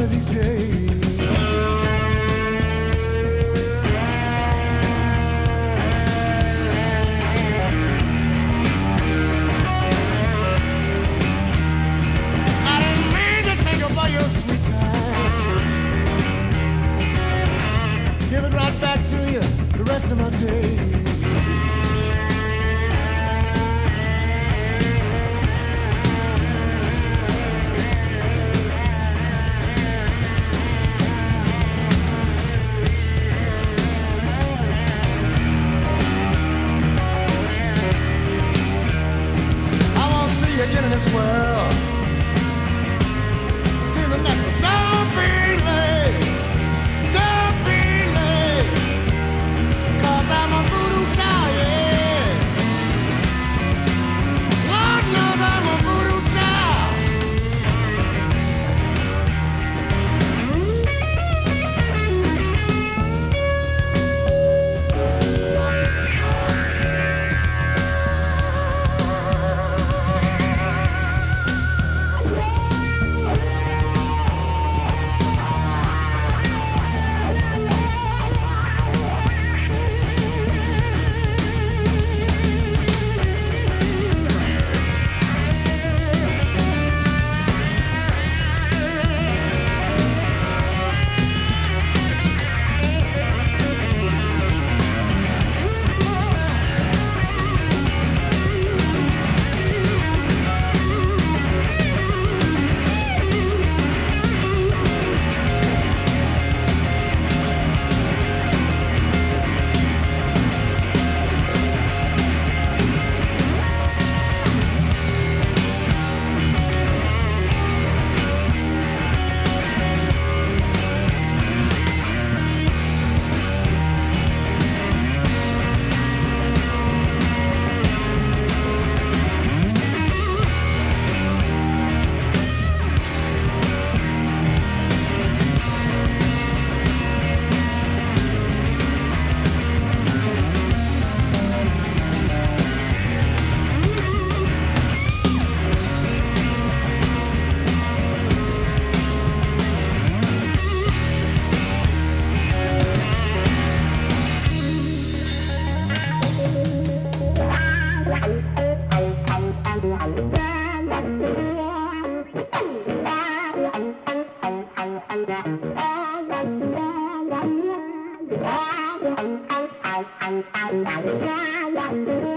one of these days. Give it right back to you the rest of my days. Thank you.